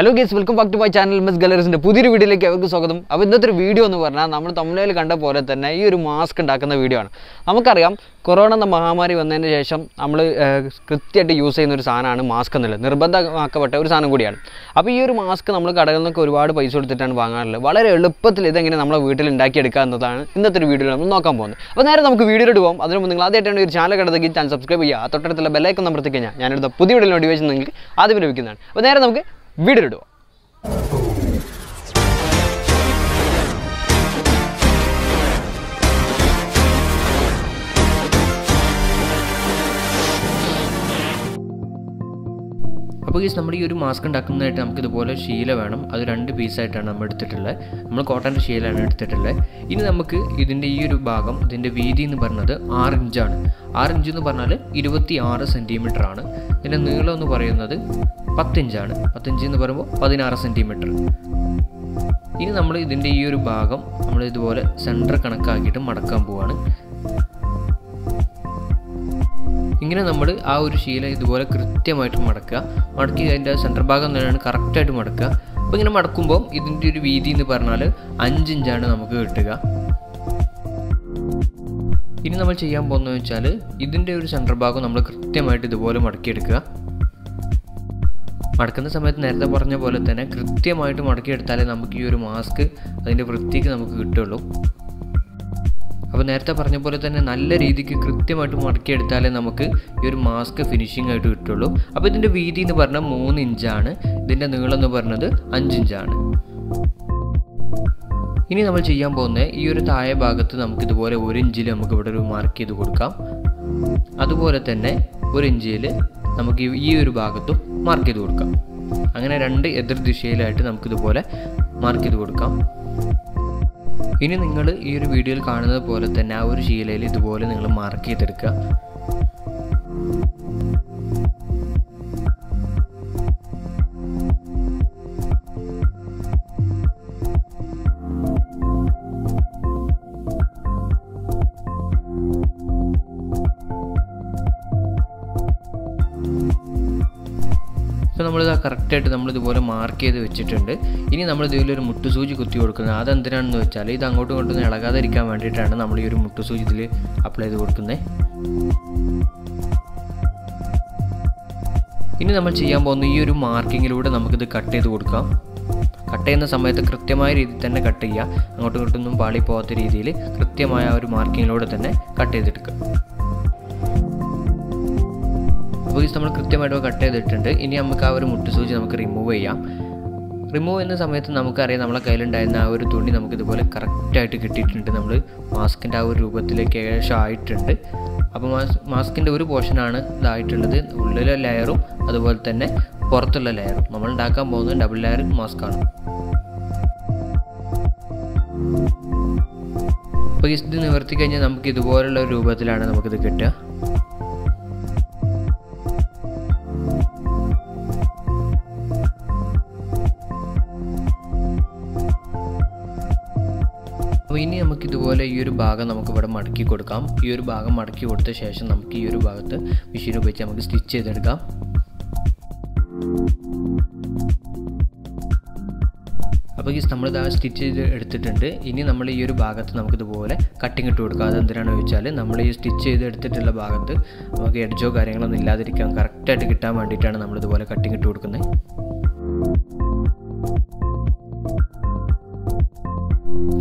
Hello guys welcome back to my channel miss ഗലറീസിന്റെ പുതിയൊരു വീഡിയോയിലേക്ക് അവർക്ക് സ്വാഗതം. അപ്പോൾ ഇന്നത്തെ ഒരു വീഡിയോ എന്ന് പറഞ്ഞാൽ നമ്മൾ തമിഴ്നാട്ടിൽ കണ്ട പോലെ തന്നെ ഈ ഒരു മാസ്ക് ഉണ്ടാക്കുന്ന വീഡിയോ ആണ്. നമുക്കറിയാം കൊറോണ എന്ന മഹാമാരി വന്നതിന് ശേഷം നമ്മൾ കൃത്യമായിട്ട് യൂസ് ചെയ്യുന്ന ഒരു സാധനമാണ് മാസ്ക് എന്നുള്ളത്. നിർബന്ധമാക്കപ്പെട്ട ഒരു സാധനം കൂടിയാണ്. അപ്പോൾ ഈ ഒരു മാസ്ക് നമ്മൾ കടകളിൽ നിന്നൊക്കെ ഒരുപാട് പൈസ കൊടുത്തിട്ടാണ് വാങ്ങാറുള്ളത്. വളരെ എളുപ്പത്തിൽ ഇതെങ്ങനെ നമ്മളെ വീട്ടിൽ ഉണ്ടാക്കിയെടുക്കുക എന്നതാണ് ഇന്നത്തെ ഒരു വീഡിയോയിൽ നമ്മൾ നോക്കാൻ പോകുന്നത്. അപ്പോൾ നേരെ നമുക്ക് വീഡിയോയിലോട്ട് പോകും അതിന് മുമ്പ് നിങ്ങൾ ആദ്യമായിട്ടാണ് ഒരു ചാനൽ കണ്ടതെങ്കിൽ ചാനൽ സബ്സ്ക്രൈബ് ചെയ്യുക. തൊട്ടടുത്തുള്ള ബെല്ലൈക്കൊന്നും അമർത്തി ഞാൻ പുതിയ വീഡിയോ നോട്ടിഫിക്കേഷൻ നിങ്ങൾക്ക് ആദ്യം ലഭിക്കുന്നതാണ്. അപ്പോൾ നേരെ നമുക്ക് വീഡിയോ ഇടുക അപ്പോൾ ഗീസ് നമ്മൾ ഈ ഒരു മാസ്ക് ഉണ്ടാക്കുന്നതായിട്ട് നമുക്ക് ഇതുപോലെ ശീല വേണം. അത് രണ്ട് പീസായിട്ടാണ് നമ്മൾ എടുത്തിട്ടുള്ളത്. നമ്മൾ കോട്ടന്റെ ശീലാണ് എടുത്തിട്ടുള്ളത്. ഇനി നമുക്ക് ഇതിന്റെ ഈ ഒരു ഭാഗം ഇതിന്റെ വീതി എന്ന് പറഞ്ഞത് ആറ് ഇഞ്ചാണ്. ആറ് ഇഞ്ച് എന്ന് പറഞ്ഞാൽ ഇരുപത്തി ആറ് സെന്റിമീറ്റർ ആണ്. ഇതിന്റെ നീളം എന്ന് പറയുന്നത് പത്തിഞ്ചാണ്. പത്തിഞ്ച് എന്ന് പറയുമ്പോൾ പതിനാറ് സെന്റിമീറ്റർ ഇനി നമ്മൾ ഇതിന്റെ ഈ ഒരു ഭാഗം നമ്മൾ ഇതുപോലെ സെന്റർ കണക്കാക്കിയിട്ട് മടക്കാൻ പോവാണ്. ഇങ്ങനെ നമ്മൾ ആ ഒരു ശീല ഇതുപോലെ കൃത്യമായിട്ട് മടക്കുക. മടക്കി അതിന്റെ സെന്റർ ഭാഗം തന്നെയാണ് കറക്റ്റായിട്ട് മടക്കുക. അപ്പോൾ ഇങ്ങനെ മടക്കുമ്പോൾ ഇതിന്റെ ഒരു വീതി എന്ന് പറഞ്ഞാൽ അഞ്ചിഞ്ചാണ് നമുക്ക് കിട്ടുക. ഇനി നമ്മൾ ചെയ്യാൻ പോകുന്നത് വെച്ചാൽ ഇതിന്റെ ഒരു സെന്റർ ഭാഗം നമ്മൾ കൃത്യമായിട്ട് ഇതുപോലെ മടക്കിയെടുക്കുക. മടക്കുന്ന സമയത്ത് നേരത്തെ പറഞ്ഞ പോലെ തന്നെ കൃത്യമായിട്ട് മടക്കിയെടുത്താലേ നമുക്ക് ഈ ഒരു മാസ്ക് അതിന്റെ വൃത്തിക്ക് നമുക്ക് കിട്ടുള്ളൂ. അപ്പോൾ നേരത്തെ പറഞ്ഞ പോലെ തന്നെ നല്ല രീതിക്ക് കൃത്യമായിട്ട് മടക്കിയെടുത്താലേ നമുക്ക് ഈ ഒരു മാസ്ക് ഫിനിഷിംഗ് ആയിട്ട് കിട്ടുള്ളൂ. അപ്പോൾ ഇതിന്റെ വീതി എന്ന് പറഞ്ഞാൽ മൂന്ന് ഇഞ്ചാണ്. ഇതിന്റെ നീളം എന്ന് പറഞ്ഞത് അഞ്ചിഞ്ചാണ് ഇനി നമ്മൾ ചെയ്യാൻ പോകുന്നത് ഈ ഒരു താഴെ ഭാഗത്ത് നമുക്ക് ഇതുപോലെ ഒരു ഇഞ്ചിൽ നമുക്ക് ഇവിടെ ഒരു മാർക്ക് ചെയ്ത് കൊടുക്കാം. അതുപോലെ തന്നെ ഒരു ഇഞ്ചിൽ നമുക്ക് ഈ ഒരു ഭാഗത്തും മാർക്ക് ചെയ്ത് കൊടുക്കാം. അങ്ങനെ രണ്ട് എതിർ ദിശയിലായിട്ട് നമുക്കിതുപോലെ മാർക്ക് ചെയ്ത് കൊടുക്കാം. ഇനി നിങ്ങൾ ഈ ഒരു വീഡിയോയിൽ കാണുന്നത് പോലെ തന്നെ ആ ഒരു ശീലയിൽ ഇതുപോലെ നിങ്ങൾ മാർക്ക് ചെയ്തെടുക്കുക. കറക്റ്റായിട്ട് നമ്മൾ ഇതുപോലെ മാർക്ക് ചെയ്ത് വെച്ചിട്ടുണ്ട്. ഇനി നമ്മൾ ഇതിലൊരു മുട്ടുസൂചി കുത്തി കൊടുക്കുന്നത് അതെന്തിനാണെന്ന് വെച്ചാൽ ഇത് അങ്ങോട്ടും ഇങ്ങോട്ടും ഇളകാതിരിക്കാൻ വേണ്ടിയിട്ടാണ് നമ്മൾ ഈ ഒരു മുട്ടുസൂചി ഇതിൽ അപ്ലൈ ചെയ്ത് കൊടുക്കുന്നത്. ഇനി നമ്മൾ ചെയ്യാൻ പോകുന്ന ഈ ഒരു മാർക്കിങ്ങിലൂടെ നമുക്കിത് കട്ട് ചെയ്ത് കൊടുക്കാം. കട്ട് ചെയ്യുന്ന സമയത്ത് കൃത്യമായ രീതിയിൽ തന്നെ കട്ട് ചെയ്യുക. അങ്ങോട്ടും ഇങ്ങോട്ടൊന്നും പാളി പോകാത്ത രീതിയിൽ കൃത്യമായ ഒരു മാർക്കിങ്ങിലൂടെ തന്നെ കട്ട് ചെയ്തെടുക്കുക. ഇത് നമ്മൾ കൃത്യമായിട്ട് കട്ട് ചെയ്തിട്ടുണ്ട്. ഇനി നമുക്ക് ആ ഒരു മുട്ട് സൂചി നമുക്ക് റിമൂവ് ചെയ്യാം. റിമൂവ് ചെയ്യുന്ന സമയത്ത് നമുക്കറിയാം നമ്മളെ കയ്യിലുണ്ടായിരുന്ന ആ ഒരു തുണി നമുക്ക് ഇതുപോലെ കറക്റ്റായിട്ട് കിട്ടിയിട്ടുണ്ട്. നമ്മൾ മാസ്കിന്റെ ആ ഒരു രൂപത്തിലേക്ക് ഏകദേശം ആയിട്ടുണ്ട്. അപ്പോൾ മാസ് മാസ്കിന്റെ ഒരു പോർഷനാണ് ഇതായിട്ടുള്ളത്. ഉള്ളിലെ ലെയറും അതുപോലെ തന്നെ പുറത്തുള്ള ലെയറും നമ്മൾ ഉണ്ടാക്കാൻ പോകുന്നത് ഡബിൾ ലെയർ മാസ്കാണ് അപ്പോൾ ഇത് നിവർത്തി കഴിഞ്ഞാൽ നമുക്ക് ഇതുപോലുള്ള രൂപത്തിലാണ് നമുക്കിത് കിട്ടുക. അപ്പോൾ ഇനി നമുക്ക് ഇതുപോലെ ഈ ഒരു ഭാഗം നമുക്ക് ഇവിടെ മടക്കി കൊടുക്കാം. ഈ ഒരു ഭാഗം മടക്കി കൊടുത്ത ശേഷം നമുക്ക് ഈ ഒരു ഭാഗത്ത് മെഷീൻ ഉപയോഗിച്ച് നമുക്ക് സ്റ്റിച്ച് ചെയ്തെടുക്കാം. അപ്പോൾ ഈ നമ്മളിത് ആ സ്റ്റിച്ച് ചെയ്ത് എടുത്തിട്ടുണ്ട്. ഇനി നമ്മൾ ഈ ഒരു ഭാഗത്ത് നമുക്കിതുപോലെ കട്ടിങ് ഇട്ട് കൊടുക്കുക അതെന്തിനാണെന്ന് വെച്ചാൽ നമ്മൾ ഈ സ്റ്റിച്ച് ചെയ്ത് എടുത്തിട്ടുള്ള ഭാഗത്ത് നമുക്ക് എഡ്ജോ കാര്യങ്ങളൊന്നും ഇല്ലാതിരിക്കാൻ കറക്റ്റായിട്ട് കിട്ടാൻ വേണ്ടിയിട്ടാണ് നമ്മളിതുപോലെ കട്ടിങ് ഇട്ട് കൊടുക്കുന്നത്.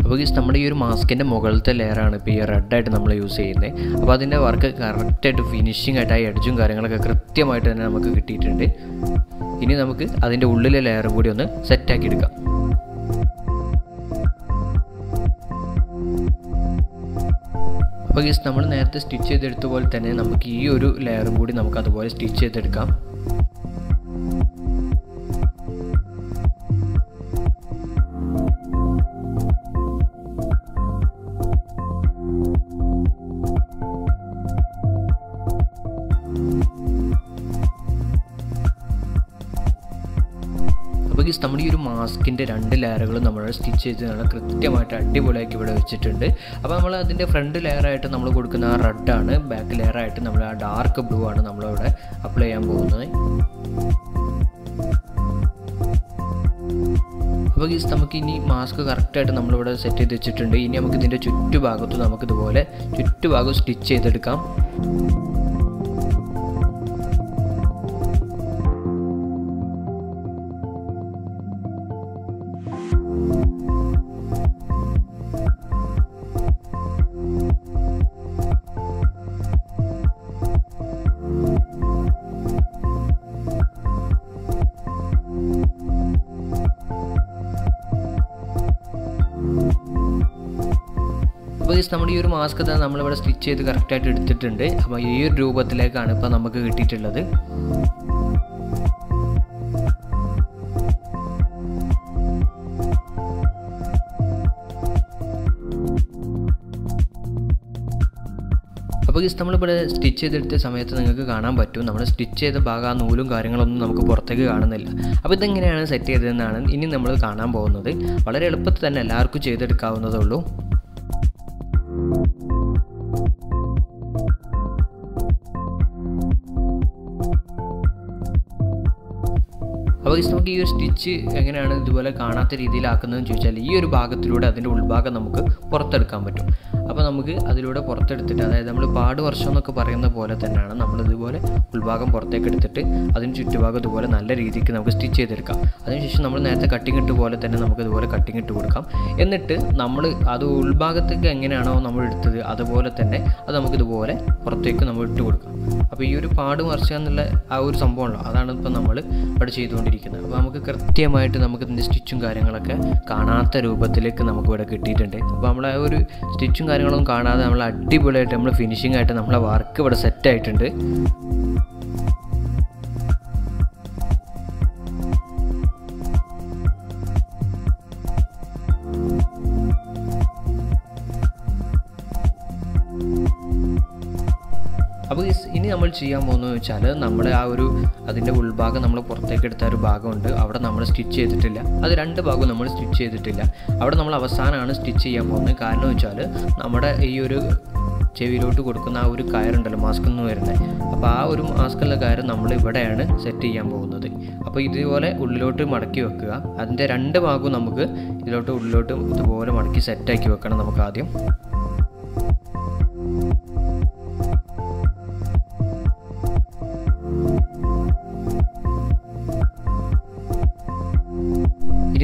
അപ്പോൾ ഗീസ് നമ്മുടെ ഈ ഒരു മാസ്കിന്റെ മുകളിലത്തെ ലെയറാണ് ഇപ്പോൾ ഈ റെഡായിട്ട് നമ്മൾ യൂസ് ചെയ്യുന്നത് അപ്പോൾ അതിന്റെ വർക്ക് കറക്റ്റായിട്ട് ഫിനിഷിംഗ് ആയിട്ട് ആ എഡ്ജും കാര്യങ്ങളൊക്കെ കൃത്യമായിട്ട് തന്നെ നമുക്ക് കിട്ടിയിട്ടുണ്ട്. ഇനി നമുക്ക് അതിന്റെ ഉള്ളിലെ ലെയറും കൂടി ഒന്ന് സെറ്റാക്കി എടുക്കാം. അപ്പോൾ ഗീസ് നമ്മൾ നേരത്തെ സ്റ്റിച്ച് ചെയ്തെടുത്ത പോലെ തന്നെ നമുക്ക് ഈ ഒരു ലെയറും കൂടി നമുക്ക് അതുപോലെ സ്റ്റിച്ച് ചെയ്തെടുക്കാം. അപ്പോൾ നമ്മുടെ ഈ ഒരു മാസ്കിന്റെ രണ്ട് ലെയറുകളും നമ്മൾ സ്റ്റിച്ച് ചെയ്ത് നല്ല കൃത്യമായിട്ട് അടിപൊളിയാക്കി ഇവിടെ വെച്ചിട്ടുണ്ട്. അപ്പോൾ നമ്മൾ അതിന്റെ ഫ്രണ്ട് ലെയറായിട്ട് നമ്മൾ കൊടുക്കുന്ന ആ റെഡാണ് ബാക്ക് ലെയറായിട്ട് നമ്മൾ ആ ഡാർക്ക് ബ്ലൂ ആണ് നമ്മളിവിടെ അപ്ലൈ ചെയ്യാൻ പോകുന്നത്. അപ്പോൾ ഗീസ് നമുക്ക് ഇനി മാസ്ക് കറക്റ്റായിട്ട് നമ്മളിവിടെ സെറ്റ് ചെയ്ത് വെച്ചിട്ടുണ്ട്. ഇനി നമുക്ക് ഇതിന്റെ ചുറ്റുഭാഗത്ത് നമുക്കിതുപോലെ ചുറ്റുഭാഗം സ്റ്റിച്ച് ചെയ്തെടുക്കാം. ഗീസ് നമ്മുടെ ഈ ഒരു മാസ്ക് തന്നെ നമ്മളിവിടെ സ്റ്റിച്ച് ചെയ്ത് കറക്റ്റായിട്ട് എടുത്തിട്ടുണ്ട്. അപ്പോൾ ഈ ഒരു രൂപത്തിലേക്കാണ് ഇപ്പോൾ നമുക്ക് കിട്ടിയിട്ടുള്ളത്. അപ്പോൾ ഗീസ് നമ്മളിവിടെ സ്റ്റിച്ച് ചെയ്തെടുത്ത സമയത്ത് നിങ്ങൾക്ക് കാണാൻ പറ്റും. നമ്മൾ സ്റ്റിച്ച് ചെയ്ത ഭാഗം ആ നൂലും കാര്യങ്ങളൊന്നും നമുക്ക് പുറത്തേക്ക് കാണുന്നില്ല. അപ്പോൾ ഇതെങ്ങനെയാണ് സെറ്റ് ചെയ്തതെന്നാണ് ഇനി നമ്മൾ കാണാൻ പോകുന്നത്. വളരെ എളുപ്പത്തിൽ തന്നെ എല്ലാവർക്കും ചെയ്തെടുക്കാവുന്നതേ ഉള്ളൂ. അപ്പോൾ ഗൈസ് നമുക്ക് ഈ ഒരു സ്റ്റിച്ച് എങ്ങനെയാണ് ഇതുപോലെ കാണാത്ത രീതിയിലാക്കുന്നതെന്ന് ചോദിച്ചാൽ ഈ ഒരു ഭാഗത്തിലൂടെ അതിന്റെ ഉൾഭാഗം നമുക്ക് പുറത്തെടുക്കാൻ പറ്റും. അപ്പോൾ നമുക്ക് അതിലൂടെ പുറത്തെടുത്തിട്ട് അതായത് നമ്മൾ പാട് വർഷം എന്നൊക്കെ പറയുന്ന പോലെ തന്നെയാണ് നമ്മൾ ഇതുപോലെ ഉൾഭാഗം പുറത്തേക്ക് എടുത്തിട്ട് അതിന് ചുറ്റുഭാഗം ഇതുപോലെ നല്ല രീതിക്ക് നമുക്ക് സ്റ്റിച്ച് ചെയ്തെടുക്കാം. അതിനുശേഷം നമ്മൾ നേരത്തെ കട്ടിങ് ഇട്ട് പോലെ തന്നെ നമുക്ക് ഇതുപോലെ കട്ടിങ് ഇട്ട് കൊടുക്കാം. എന്നിട്ട് നമ്മൾ അത് ഉൾഭാഗത്തേക്ക് എങ്ങനെയാണോ നമ്മൾ എടുത്തത് അതുപോലെ തന്നെ അത് നമുക്ക് ഇതുപോലെ പുറത്തേക്ക് നമ്മൾ ഇട്ട് കൊടുക്കാം. അപ്പോൾ ഈ ഒരു പാട് വർഷം എന്നുള്ള ആ ഒരു സംഭവമുണ്ടല്ലോ അതാണ് ഇപ്പോൾ നമ്മൾ ഇവിടെ ചെയ്തുകൊണ്ടിരിക്കുന്നത്. അപ്പോൾ നമുക്ക് കൃത്യമായിട്ട് നമുക്ക് ഇതിന്റെ സ്റ്റിച്ചും കാര്യങ്ങളൊക്കെ കാണാത്ത രൂപത്തിലേക്ക് നമുക്ക് ഇവിടെ കിട്ടിയിട്ടുണ്ട്. അപ്പോൾ നമ്മൾ ആ ഒരു സ്റ്റിച്ചും കാര്യങ്ങളൊന്നും കാണാതെ നമ്മൾ അടിപൊളിയായിട്ട് നമ്മൾ ഫിനിഷിംഗ് ആയിട്ട് നമ്മളെ വർക്ക് ഇവിടെ സെറ്റ് അപ്പോൾ ഇനി നമ്മൾ ചെയ്യാൻ പോകുന്നത് വെച്ചാൽ നമ്മുടെ ആ ഒരു അതിന്റെ ഉൾഭാഗം നമ്മൾ പുറത്തേക്ക് എടുത്ത ഒരു ഭാഗമുണ്ട്. അവിടെ നമ്മൾ സ്റ്റിച്ച് ചെയ്തിട്ടില്ല. അത് രണ്ട് ഭാഗവും നമ്മൾ സ്റ്റിച്ച് ചെയ്തിട്ടില്ല. അവിടെ നമ്മൾ അവസാനമാണ് സ്റ്റിച്ച് ചെയ്യാൻ പോകുന്നത്. കാരണം വെച്ചാൽ നമ്മുടെ ഈ ഒരു ചെവിയിലോട്ട് കൊടുക്കുന്ന ആ ഒരു കയറുണ്ടല്ലോ മാസ്ക് എന്ന് വരുന്നത് അപ്പോൾ ആ ഒരു മാസ്കുള്ള കയർ നമ്മൾ ഇവിടെയാണ് സെറ്റ് ചെയ്യാൻ പോകുന്നത്. അപ്പോൾ ഇതുപോലെ ഉള്ളിലോട്ട് മടക്കി വെക്കുക. അതിന്റെ രണ്ട് ഭാഗവും നമുക്ക് ഇതിലോട്ട് ഉള്ളിലോട്ട് ഇതുപോലെ മടക്കി സെറ്റാക്കി വെക്കണം നമുക്ക് ആദ്യം.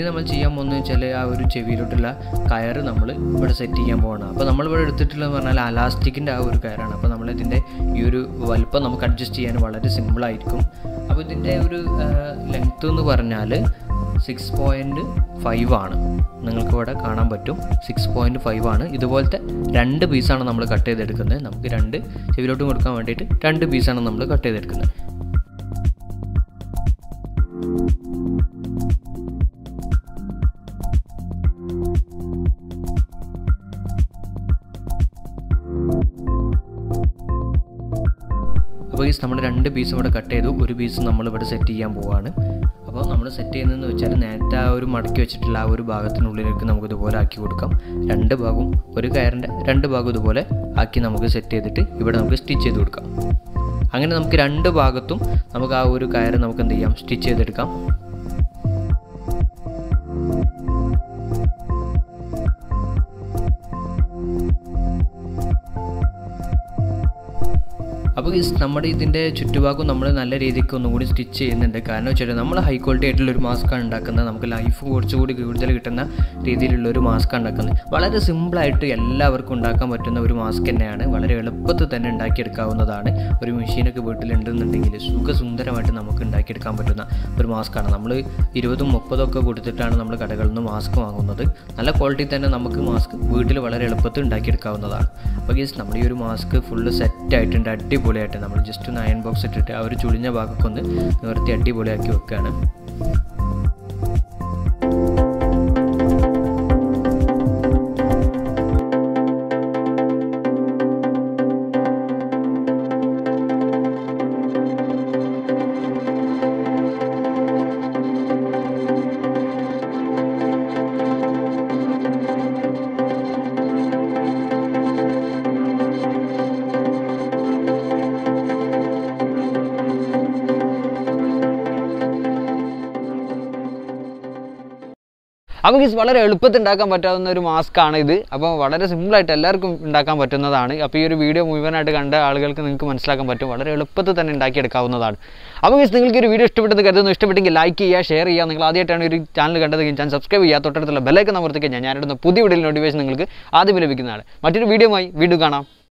നമ്മൾ ചെയ്യാൻ പോകുന്നത് വെച്ചാൽ ആ ഒരു ചെവിയിലോട്ടുള്ള കയർ നമ്മൾ ഇവിടെ സെറ്റ് ചെയ്യാൻ പോകണം അപ്പോൾ നമ്മളിവിടെ എടുത്തിട്ടുള്ളതെന്ന് പറഞ്ഞാൽ അലാസ്റ്റിക്കിന്റെ ആ ഒരു കയറാണ്. അപ്പോൾ നമ്മളിതിന്റെ ഈ ഒരു വലുപ്പം നമുക്ക് അഡ്ജസ്റ്റ് ചെയ്യാൻ വളരെ സിമ്പിളായിരിക്കും അപ്പോൾ ഇതിന്റെ ഒരു ലെങ്ത്ത് എന്ന് പറഞ്ഞാൽ സിക്സ് പോയിന്റ് ഫൈവ് ആണ്. നിങ്ങൾക്ക് ഇവിടെ കാണാൻ പറ്റും. സിക്സ് പോയിന്റ് ഫൈവ് ആണ്. ഇതുപോലത്തെ രണ്ട് പീസാണ് നമ്മൾ കട്ട് ചെയ്തെടുക്കുന്നത്. നമുക്ക് രണ്ട് ചെവിലോട്ട് കൊടുക്കാൻ വേണ്ടിയിട്ട് രണ്ട് പീസാണ് നമ്മൾ കട്ട് ചെയ്തെടുക്കുന്നത്. അപ്പോൾ ഈ നമ്മൾ രണ്ട് പീസും ഇവിടെ കട്ട് ചെയ്തു. ഒരു പീസ് നമ്മളിവിടെ സെറ്റ് ചെയ്യാൻ പോവുകയാണ് അപ്പോൾ നമ്മൾ സെറ്റ് ചെയ്യുന്നതെന്ന് വെച്ചാൽ നേരത്തെ ആ ഒരു മടക്കി വെച്ചിട്ടുള്ള ആ ഒരു ഭാഗത്തിനുള്ളിലേക്ക് നമുക്ക് ഇതുപോലെ ആക്കി കൊടുക്കാം. രണ്ട് ഭാഗവും ഒരു കയറിന്റെ രണ്ട് ഭാഗവും ഇതുപോലെ ആക്കി നമുക്ക് സെറ്റ് ചെയ്തിട്ട് ഇവിടെ നമുക്ക് സ്റ്റിച്ച് ചെയ്ത് കൊടുക്കാം. അങ്ങനെ നമുക്ക് രണ്ട് ഭാഗത്തും നമുക്ക് ആ ഒരു കയർ നമുക്ക് എന്ത് ചെയ്യാം? സ്റ്റിച്ച് ചെയ്തെടുക്കാം. ഈ നമ്മുടെ ഇതിന്റെ ചുറ്റുഭാഗം നമ്മൾ നല്ല രീതിക്ക് ഒന്നുകൂടി സ്റ്റിച്ച് ചെയ്യുന്നുണ്ട്. കാരണം വെച്ചാൽ നമ്മൾ ഹൈ ക്വാളിറ്റി ആയിട്ടുള്ള ഒരു മാസ്കാണ് ഉണ്ടാക്കുന്നത്. നമുക്ക് ലൈഫ് കുറച്ചുകൂടി കൂടുതൽ കിട്ടുന്ന രീതിയിലുള്ള ഒരു മാസ്ക് ഉണ്ടാക്കുന്നത്. വളരെ സിമ്പിളായിട്ട് എല്ലാവർക്കും ഉണ്ടാക്കാൻ പറ്റുന്ന ഒരു മാസ്ക് തന്നെയാണ്. വളരെ എളുപ്പത്തിൽ തന്നെ ഉണ്ടാക്കിയെടുക്കാവുന്നതാണ്. ഒരു മെഷീനൊക്കെ വീട്ടിലുണ്ടെന്നുണ്ടെങ്കിൽ സുഖസുന്ദരമായിട്ട് നമുക്ക് ഉണ്ടാക്കിയെടുക്കാൻ പറ്റുന്ന ഒരു മാസ്കാണ് നമ്മൾ ഇരുപതും മുപ്പതും ഒക്കെ കൊടുത്തിട്ടാണ് നമ്മൾ കടകളിൽ നിന്ന് മാസ്ക് വാങ്ങുന്നത്. നല്ല ക്വാളിറ്റി തന്നെ നമുക്ക് മാസ്ക് വീട്ടിൽ വളരെ എളുപ്പത്തിൽ ഉണ്ടാക്കിയെടുക്കാവുന്നതാണ്. അപ്പോൾ ഗീസ് നമ്മുടെ ഈ ഒരു മാസ്ക് ഫുള്ള് സെറ്റ് ആയിട്ടുണ്ട്. അടിപൊളിയായിട്ട് നമ്മൾ ജസ്റ്റ് ഒന്ന് അയൺ ബോക്സ് ഇട്ടിട്ട് ആ ഒരു ചുളിഞ്ഞ ഭാഗമൊക്കെ ഒന്ന് നിവർത്തി അടിപൊളിയാക്കി വെക്കുകയാണ് അപ്പോൾ ഗീസ് വളരെ എളുപ്പത്തിൽ ഉണ്ടാക്കാൻ പറ്റാവുന്ന ഒരു മാസ്ക് ആണ് ഇത്. അപ്പോൾ വളരെ സിമ്പിളായിട്ട് എല്ലാവർക്കും ഉണ്ടാക്കാൻ പറ്റുന്നതാണ്. അപ്പോൾ ഈ ഒരു വീഡിയോ മുഴുവനായിട്ട് കണ്ട ആളുകൾക്ക് നിങ്ങൾക്ക് മനസ്സിലാക്കാൻ പറ്റും. വളരെ എളുപ്പത്തിൽ തന്നെ ഉണ്ടാക്കിയെടുക്കാവുന്നതാണ്. അപ്പോൾ ഗീസ് നിങ്ങൾക്ക് ഒരു വീഡിയോ ഇഷ്ടപ്പെട്ടെന്ന് കരുതുന്നു. ഇഷ്ടപ്പെട്ടെങ്കിൽ ലൈക്ക് ചെയ്യുക ഷെയർ ചെയ്യുക. നിങ്ങൾ ആദ്യമായിട്ടാണ് ഒരു ചാനൽ കണ്ടതെങ്കിൽ ഞാൻ സബ്സ്ക്രൈബ് ചെയ്യുക. തൊട്ടടുത്തുള്ള ബെല്ലൈക്കൻ ഞാൻ ഞാനിടുന്ന പുതിയ വീഡിയോ നോട്ടിഫിക്കേഷൻ നിങ്ങൾക്ക് ആദ്യം ലഭിക്കുന്നതാണ്. മറ്റൊരു വീഡിയോയുമായി വീണ്ടും കാണാം.